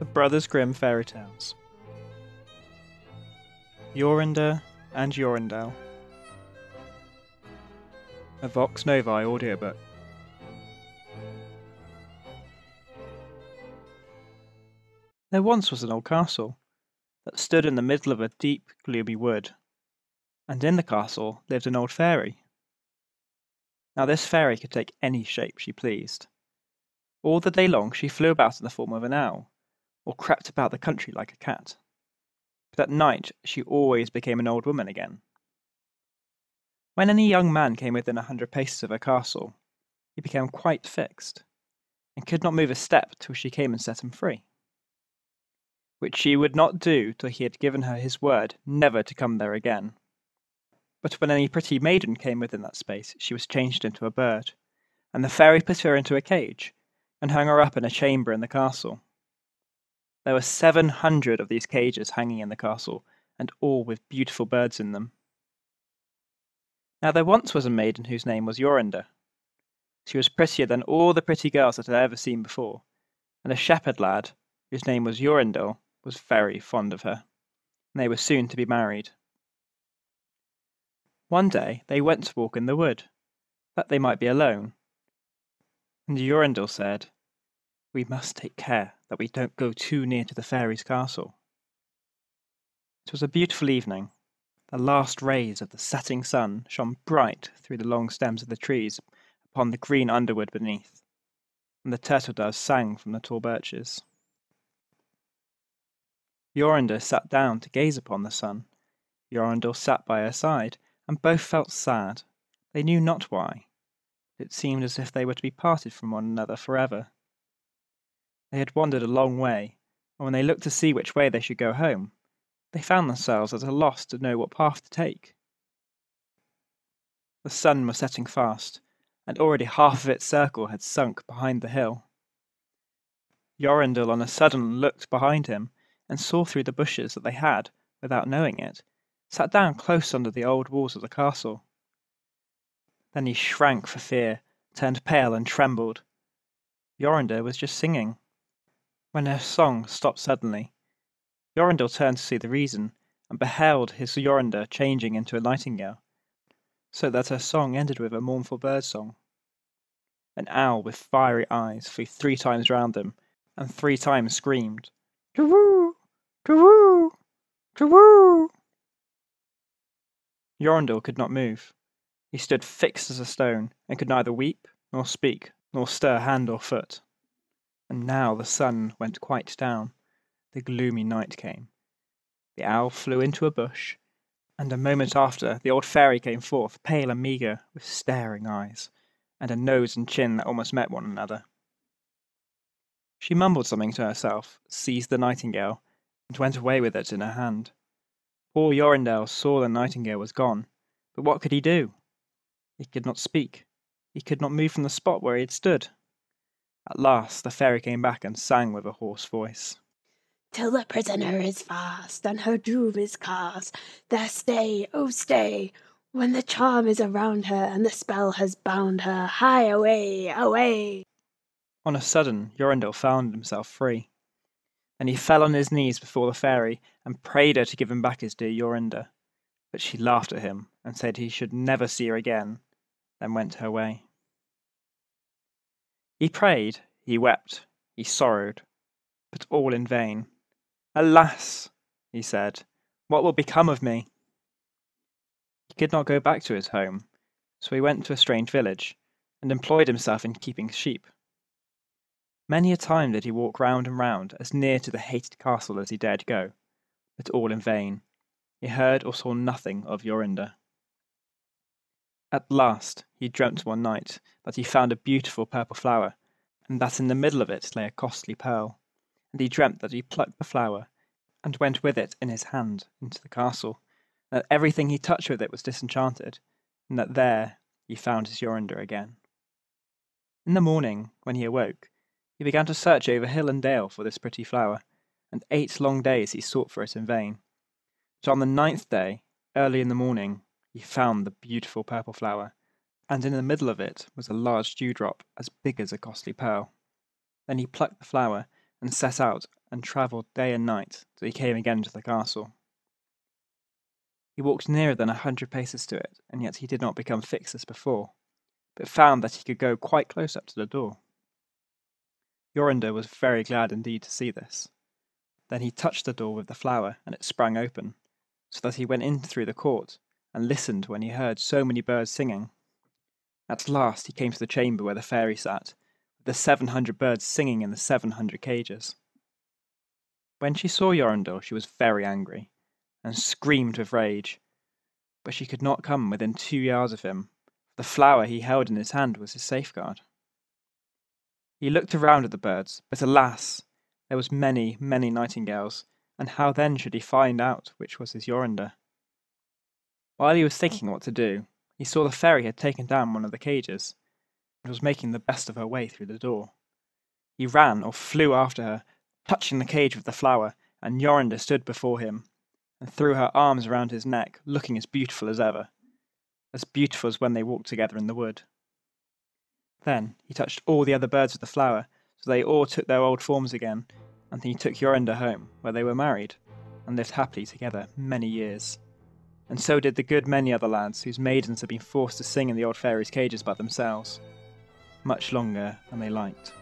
The Brothers Grimm Fairy Tales Jorinda and Jorindel A Vox Novae audiobook There once was an old castle that stood in the middle of a deep, gloomy wood, and in the castle lived an old fairy. Now this fairy could take any shape she pleased. All the day long she flew about in the form of an owl, or crept about the country like a cat. But at night she always became an old woman again. When any young man came within a hundred paces of her castle, he became quite fixed, and could not move a step till she came and set him free which she would not do till he had given her his word never to come there again. But when any pretty maiden came within that space, she was changed into a bird, and the fairy put her into a cage, and hung her up in a chamber in the castle. There were seven hundred of these cages hanging in the castle, and all with beautiful birds in them. Now there once was a maiden whose name was Jorinda. She was prettier than all the pretty girls that I had ever seen before, and a shepherd lad, whose name was Jorindel, was very fond of her, and they were soon to be married. One day they went to walk in the wood, that they might be alone. And Jorindel said, We must take care that we don't go too near to the fairy's castle. It was a beautiful evening. The last rays of the setting sun shone bright through the long stems of the trees upon the green underwood beneath, and the turtle doves sang from the tall birches. Jorinda sat down to gaze upon the sun. Jorindel sat by her side, and both felt sad. They knew not why. It seemed as if they were to be parted from one another forever. They had wandered a long way, and when they looked to see which way they should go home, they found themselves at a loss to know what path to take. The sun was setting fast, and already half of its circle had sunk behind the hill. Jorindel on a sudden looked behind him and saw through the bushes that they had, without knowing it, sat down close under the old walls of the castle. Then he shrank for fear, turned pale, and trembled. Jorinda was just singing. When her song stopped suddenly, Jorindel turned to see the reason, and beheld his Jorinda changing into a nightingale, so that her song ended with a mournful bird song. An owl with fiery eyes flew three times round them, and three times screamed, Choo-woo! Choo-woo! Choo-woo! Jorindel could not move. He stood fixed as a stone, and could neither weep, nor speak, nor stir hand or foot. And now the sun went quite down. The gloomy night came. The owl flew into a bush, and a moment after the old fairy came forth, pale and meagre, with staring eyes, and a nose and chin that almost met one another. She mumbled something to herself, seized the nightingale, and went away with it in her hand. Poor Jorindel saw the nightingale was gone, but what could he do? He could not speak. He could not move from the spot where he had stood. At last the fairy came back and sang with a hoarse voice. Till the prisoner is fast and her doom is cast, there stay, oh stay, when the charm is around her and the spell has bound her, hie away, away. On a sudden Jorindel found himself free. Then he fell on his knees before the fairy and prayed her to give him back his dear Jorinda. But she laughed at him and said he should never see her again, then went her way. He prayed, he wept, he sorrowed, but all in vain. Alas, he said, what will become of me? He could not go back to his home, so he went to a strange village and employed himself in keeping sheep. Many a time did he walk round and round as near to the hated castle as he dared go, but all in vain. He heard or saw nothing of Jorinda. At last he dreamt one night that he found a beautiful purple flower, and that in the middle of it lay a costly pearl. And he dreamt that he plucked the flower, and went with it in his hand into the castle, and that everything he touched with it was disenchanted, and that there he found his Jorinda again. In the morning, when he awoke, he began to search over hill and dale for this pretty flower, and eight long days he sought for it in vain. But on the ninth day, early in the morning, he found the beautiful purple flower, and in the middle of it was a large dewdrop as big as a costly pearl. Then he plucked the flower and set out and travelled day and night till he came again to the castle. He walked nearer than a hundred paces to it, and yet he did not become fixed as before, but found that he could go quite close up to the door. Jorindel was very glad indeed to see this. Then he touched the door with the flower, and it sprang open, so that he went in through the court, and listened when he heard so many birds singing. At last he came to the chamber where the fairy sat, with the seven hundred birds singing in the seven hundred cages. When she saw Jorindel, she was very angry, and screamed with rage, but she could not come within two yards of him, for the flower he held in his hand was his safeguard. He looked around at the birds, but alas, there was many, many nightingales, and how then should he find out which was his Jorinda? While he was oh. thinking what to do, he saw the fairy had taken down one of the cages, and was making the best of her way through the door. He ran or flew after her, touching the cage with the flower, and Jorinda stood before him, and threw her arms around his neck, looking as beautiful as ever, as beautiful as when they walked together in the wood. Then he touched all the other birds with the flower, so they all took their old forms again, and he took Jorinda home, where they were married, and lived happily together many years. And so did the good many other lads whose maidens had been forced to sing in the old fairies' cages by themselves, much longer than they liked.